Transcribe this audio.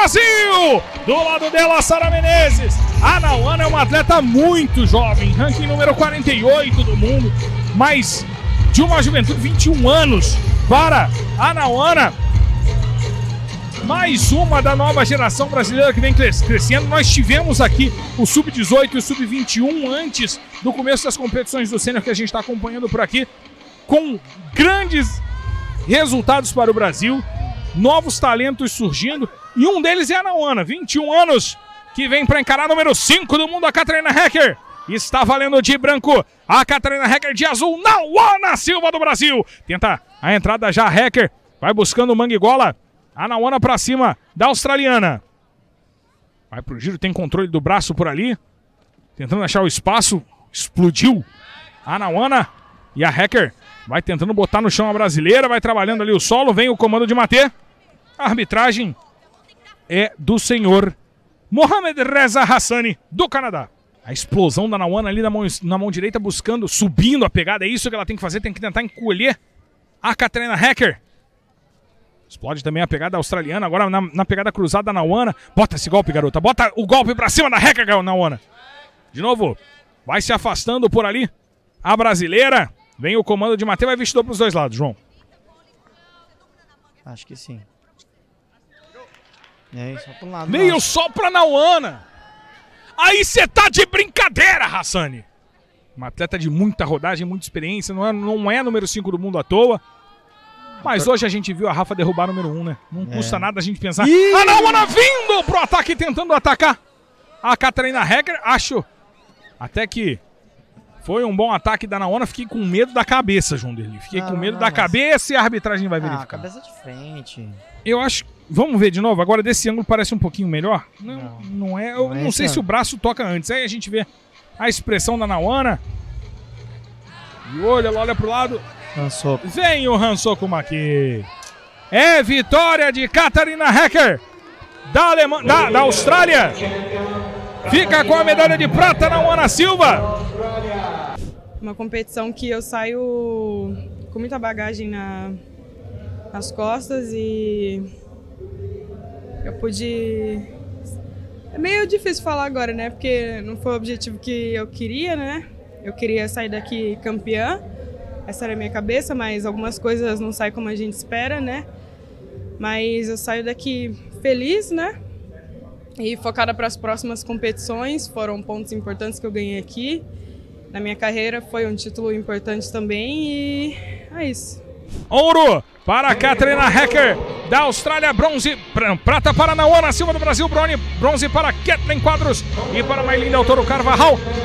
Brasil! Do lado dela, Sara Menezes. A Nauana é uma atleta muito jovem, ranking número 48 do mundo, mas de uma juventude 21 anos para a Nauana. Mais uma da nova geração brasileira que vem crescendo. Nós tivemos aqui o Sub-18 e o Sub-21 antes do começo das competições do Sênior que a gente está acompanhando por aqui, com grandes resultados para o Brasil, novos talentos surgindo, e um deles é a Nauana, 21 anos, que vem para encarar número 5 do mundo, a Catarina Hecker. Está valendo de branco a Catarina Hecker de azul, Nauana Silva do Brasil. Tenta a entrada já, Hecker, vai buscando o Manguigola. A Nauana para cima da australiana. Vai pro giro, tem controle do braço por ali. Tentando achar o espaço. Explodiu. A Nauana e a Hacker vai tentando botar no chão a brasileira. Vai trabalhando ali o solo. Vem o comando de Matê. A arbitragem é do senhor Mohamed Reza Hassani, do Canadá. A explosão da Nauana ali na mão, na mão direita, buscando, subindo a pegada. É isso que ela tem que fazer. Tem que tentar encolher a Katrina Hacker. Explode também a pegada australiana, agora na, na pegada cruzada da Nauana. Bota esse golpe, garota. Bota o golpe pra cima da Hacker, Nauana. De novo, vai se afastando por ali. A brasileira. Vem o comando de Mateu, vai vestido pros dois lados, João. Acho que sim. Aí, só pro lado. Meio nosso. só pra Nauana. Aí você tá de brincadeira, Hassani. Uma atleta de muita rodagem, muita experiência. Não é, não é número 5 do mundo à toa. Mas hoje a gente viu a Rafa derrubar número 1, um, né? Não é. custa nada a gente pensar. Ih! Ah, não, Ana vindo pro ataque, tentando atacar a Catarina Hacker. Acho até que foi um bom ataque da Naona. Fiquei com medo da cabeça, João Derli. Fiquei com medo não, da mas... cabeça e a arbitragem vai ah, verificar. cabeça de frente. Eu acho. Vamos ver de novo. Agora desse ângulo parece um pouquinho melhor. Não, não, não é. Eu não, não é sei se o braço toca antes. Aí a gente vê a expressão da Naona. E olha, ela olha pro lado. Hansoku. Vem o Hansoku aqui. É vitória de Catarina Hecker da, Alema da, da Austrália. Fica com a medalha de prata na Ana Silva. Uma competição que eu saio com muita bagagem na, nas costas e eu pude. É meio difícil falar agora, né? Porque não foi o objetivo que eu queria, né? Eu queria sair daqui campeã essa era a minha cabeça, mas algumas coisas não saem como a gente espera, né? Mas eu saio daqui feliz, né? E focada para as próximas competições. Foram pontos importantes que eu ganhei aqui. Na minha carreira foi um título importante também e é isso. Ouro para a Katrina Hacker da Austrália, bronze, prata para Naona Silva do Brasil, bronze, para Kathleen Quadros e para Mailinda Autoro Carvajal.